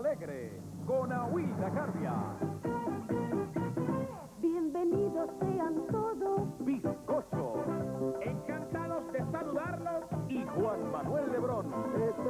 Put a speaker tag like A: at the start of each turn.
A: alegre con Ahuida Carbia.
B: Bienvenidos sean todos.
A: Bizcocho. Encantados de saludarlos. Y Juan Manuel Lebrón.
C: Este